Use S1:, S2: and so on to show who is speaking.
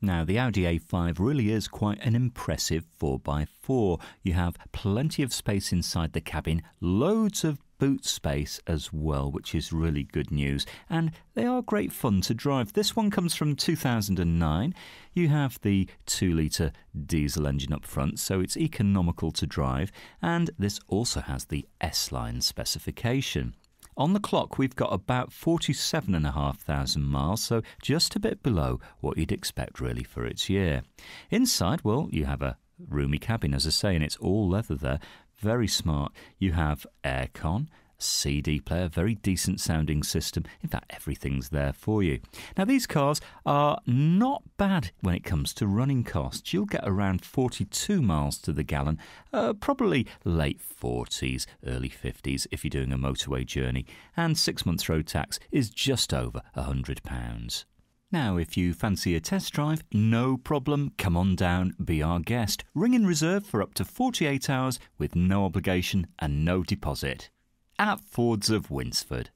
S1: Now, the Audi Q5 really is quite an impressive 4x4. You have plenty of space inside the cabin, loads of boot space as well, which is really good news. And they are great fun to drive. This one comes from 2009. You have the 2 litre diesel engine up front, so it's economical to drive. And this also has the S line specification. On the clock, we've got about 47,500 miles, so just a bit below what you'd expect really for its year. Inside, well, you have a roomy cabin, as I say, and it's all leather there. Very smart. You have aircon, CD player, very decent sounding system. In fact, everything's there for you. Now, these cars are not bad when it comes to running costs. You'll get around 42 miles to the gallon, uh, probably late 40s, early 50s if you're doing a motorway journey, and six months road tax is just over £100. Now, if you fancy a test drive, no problem, come on down, be our guest. Ring in reserve for up to 48 hours with no obligation and no deposit at Fords of Winsford.